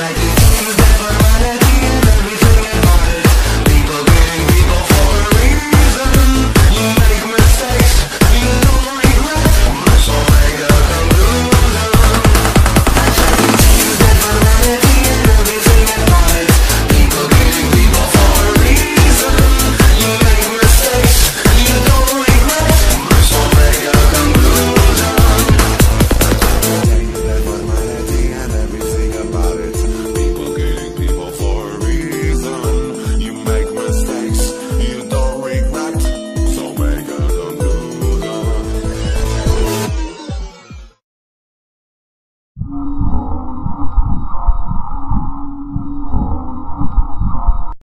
Try to